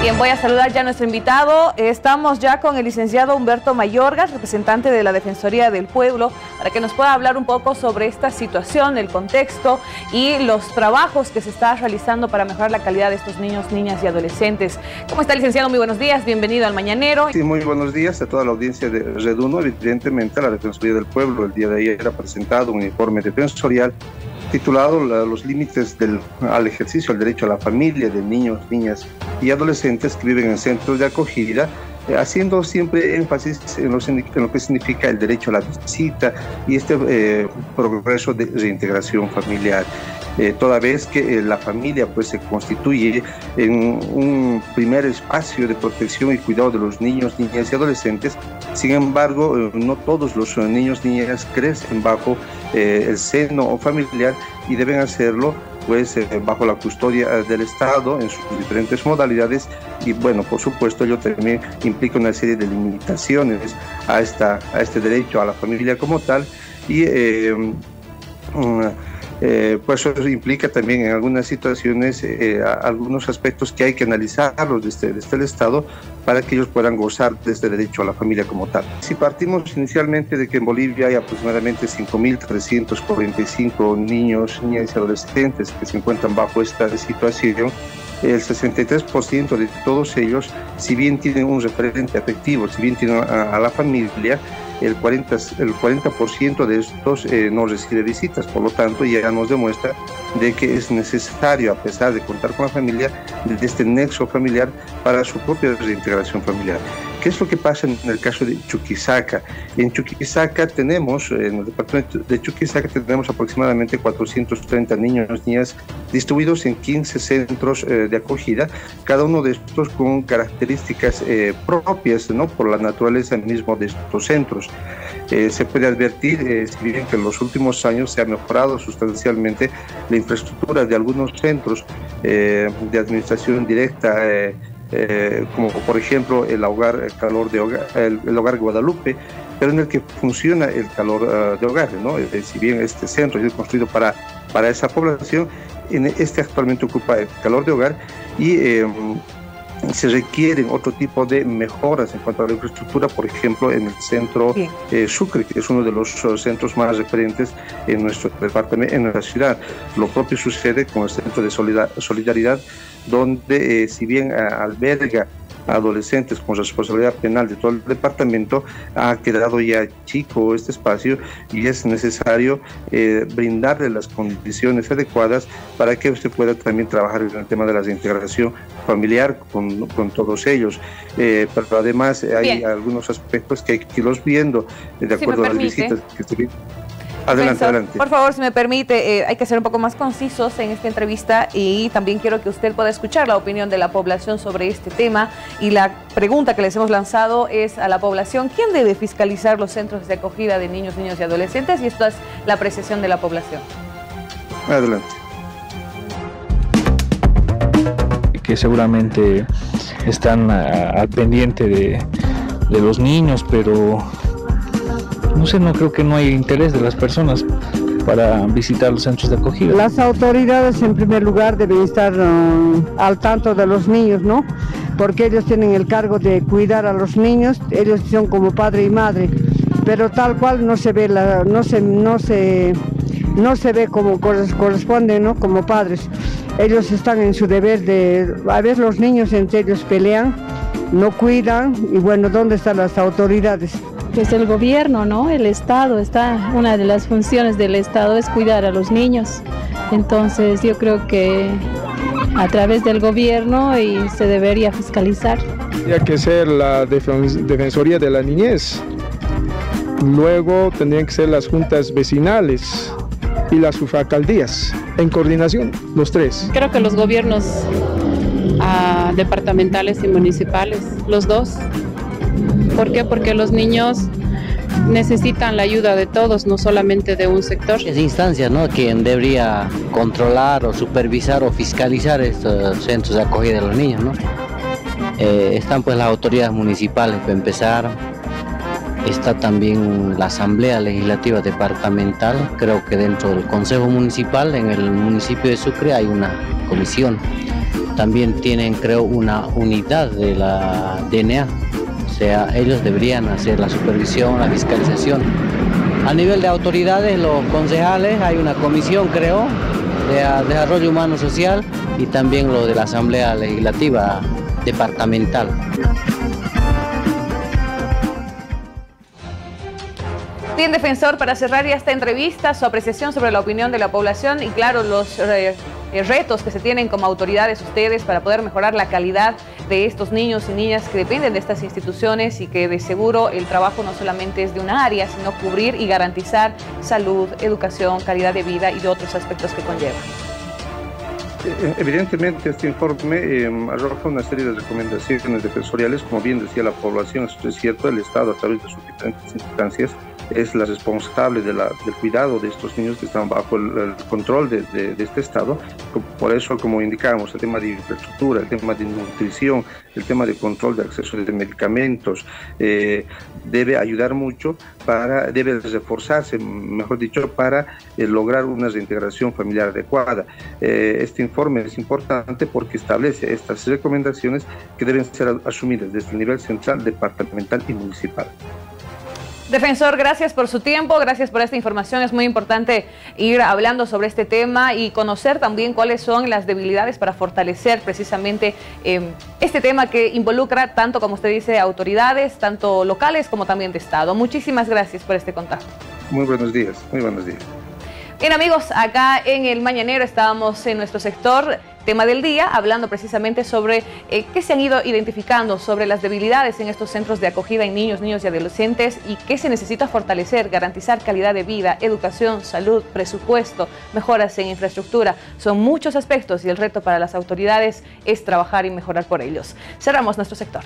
Bien, voy a saludar ya a nuestro invitado. Estamos ya con el licenciado Humberto Mayorgas, representante de la Defensoría del Pueblo, para que nos pueda hablar un poco sobre esta situación, el contexto y los trabajos que se está realizando para mejorar la calidad de estos niños, niñas y adolescentes. ¿Cómo está, licenciado? Muy buenos días, bienvenido al Mañanero. Sí, muy buenos días a toda la audiencia de Reduno. Evidentemente, la Defensoría del Pueblo el día de ayer ha presentado un informe defensorial titulado Los límites del, al ejercicio del derecho a la familia de niños, niñas y adolescentes que viven en centros de acogida, eh, haciendo siempre énfasis en lo, que significa el derecho a la visita y este eh, progreso de reintegración familiar. Eh, toda vez que la familia pues se constituye en un primer espacio de protección y cuidado de los niños, niñas y adolescentes, sin embargo, no todos los niños, niñas crecen bajo el seno familiar y deben hacerlo pues eh, bajo la custodia eh, del Estado en sus diferentes modalidades. Y bueno, por supuesto ello también implica una serie de limitaciones a, esta, a este derecho a la familia como tal. Y eh, mm, eh, pues eso implica también en algunas situaciones eh, algunos aspectos que hay que analizarlos desde, desde, el Estado para que ellos puedan gozar de este derecho a la familia como tal. Si partimos inicialmente de que en Bolivia hay aproximadamente 5.345 niños, niñas y adolescentes que se encuentran bajo esta situación, el 63% de todos ellos, si bien tienen un referente afectivo, si bien tienen a la familia, el 40%, el 40 de estos eh, no recibe visitas, por lo tanto ya nos demuestra de que es necesario, a pesar de contar con la familia, de este nexo familiar para su propia reintegración familiar. ¿Qué es lo que pasa en el caso de Chuquisaca? En Chuquisaca tenemos, en el departamento de Chuquisaca tenemos aproximadamente 430 niños y niñas distribuidos en 15 centros eh, de acogida, cada uno de estos con características eh, propias, ¿no? Por la naturaleza mismo de estos centros. Eh, se puede advertir, si bien que en los últimos años se ha mejorado sustancialmente la infraestructura de algunos centros de administración directa, eh, como por ejemplo el hogar, calor de hogar, el, hogar Guadalupe, pero en el que funciona el calor ah, de hogar, ¿no? Eh, si bien este centro es construido para, para esa población, en este actualmente ocupa el calor de hogar y em, se requieren otro tipo de mejoras en cuanto a la infraestructura, por ejemplo, en el centro eh, Sucre, que es uno de los uh, centros más referentes en nuestro departamento, en nuestra ciudad. Lo propio sucede con el Centro de Solidaridad, donde eh, si bien alberga adolescentes con responsabilidad penal de todo el departamento, ha quedado ya chico este espacio y es necesario eh, brindarle las condiciones adecuadas para que usted pueda también trabajar en el tema de la reintegración familiar con, con todos ellos. Eh, pero además hay algunos aspectos que hay que irlos viendo de acuerdo a las visitas que se Adelante, adelante. Por favor, si me permite, eh, hay que ser un poco más concisos en esta entrevista y también quiero que usted pueda escuchar la opinión de la población sobre este tema. Y la pregunta que les hemos lanzado es a la población, ¿quién debe fiscalizar los centros de acogida de niños, niños y adolescentes? Y esto es la apreciación de la población. Adelante. Que seguramente están ah, al pendiente de, de los niños, pero no sé, no creo que no hay interés de las personas para visitar los centros de acogida. Las autoridades en primer lugar deben estar uh, al tanto de los niños, ¿no? Porque ellos tienen el cargo de cuidar a los niños, ellos son como padre y madre, pero tal cual no se ve la, no se, no se, no se ve como corresponde, ¿no? Como padres. Ellos están en su deber de, a veces los niños entre ellos pelean, no cuidan y bueno, ¿dónde están las autoridades? Pues el gobierno, ¿no? El Estado está, una de las funciones del Estado es cuidar a los niños. Entonces yo creo que a través del gobierno y se debería fiscalizar. Tendría que ser la Defensoría de la Niñez. Luego tendrían que ser las juntas vecinales y las subalcaldías en coordinación, los tres. Creo que los gobiernos ah, departamentales y municipales, los dos, ¿Por qué? Porque los niños necesitan la ayuda de todos, no solamente de un sector. Es instancia, ¿no? Quien debería controlar o supervisar o fiscalizar estos centros de acogida de los niños, ¿no? Eh, están pues las autoridades municipales para empezar, Está también la Asamblea Legislativa Departamental, creo que dentro del Consejo Municipal, en el municipio de Sucre hay una comisión. También tienen, creo, una unidad de la DNA, ellos deberían hacer la supervisión, la fiscalización. A nivel de autoridades, los concejales, hay una comisión, creo, de Desarrollo Humano Social y también lo de la Asamblea Legislativa Departamental. Bien, defensor, para cerrar ya esta entrevista, su apreciación sobre la opinión de la población y claro, los eh, eh, retos que se tienen como autoridades ustedes para poder mejorar la calidad de estos niños y niñas que dependen de estas instituciones y que de seguro el trabajo no solamente es de una área, sino cubrir y garantizar salud, educación, calidad de vida y de otros aspectos que conllevan. Eh, evidentemente este informe em, arroja una serie de recomendaciones defensoriales, como bien decía la población, esto es cierto, el Estado a través de sus diferentes instancias es la responsable del cuidado de estos niños que están bajo el, control de, de, este Estado. Por eso, como indicamos, el tema de infraestructura, el tema de nutrición, el tema de control de acceso de medicamentos, eh, debe ayudar mucho para, debe reforzarse, mejor dicho, para eh, lograr una reintegración familiar adecuada. Eh, este informe es importante porque establece estas recomendaciones que deben ser asumidas desde el nivel central, departamental y municipal. Defensor, gracias por su tiempo, gracias por esta información. Es muy importante ir hablando sobre este tema y conocer también cuáles son las debilidades para fortalecer precisamente em, este tema que involucra tanto, como usted dice, autoridades, tanto locales como también de Estado. Muchísimas gracias por este contacto. Muy buenos días, muy buenos días. Bien amigos, acá en el Mañanero estábamos en nuestro sector tema del día, hablando precisamente sobre eh, qué se han ido identificando sobre las debilidades en estos centros de acogida en niños, niños y adolescentes y qué se necesita fortalecer, garantizar calidad de vida, educación, salud, presupuesto, mejoras en infraestructura. Son muchos aspectos y el reto para las autoridades es trabajar y mejorar por ellos. Cerramos nuestro sector.